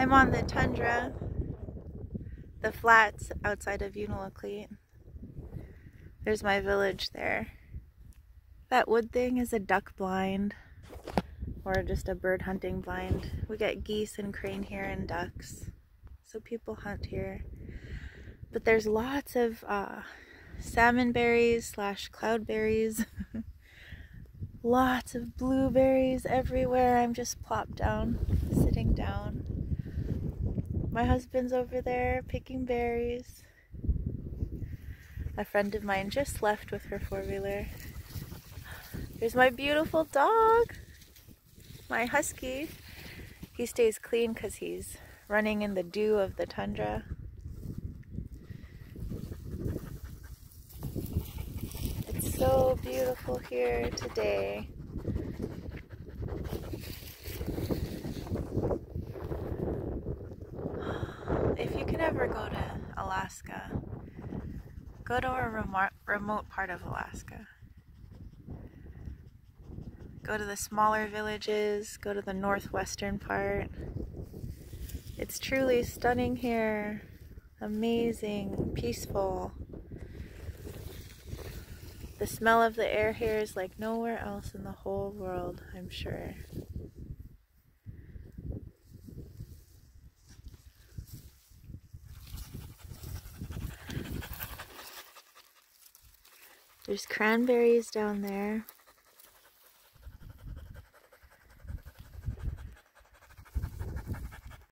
I'm on the tundra, the flats outside of Unalakleet. There's my village there. That wood thing is a duck blind or just a bird hunting blind. We get geese and crane here and ducks. So people hunt here. But there's lots of uh, salmon berries slash cloudberries. lots of blueberries everywhere. I'm just plopped down, sitting down. My husband's over there picking berries. A friend of mine just left with her four-wheeler. There's my beautiful dog, my husky. He stays clean because he's running in the dew of the tundra. It's so beautiful here today. Can ever go to Alaska, go to a remote, remote part of Alaska. Go to the smaller villages, go to the northwestern part. It's truly stunning here. Amazing, peaceful. The smell of the air here is like nowhere else in the whole world, I'm sure. There's cranberries down there.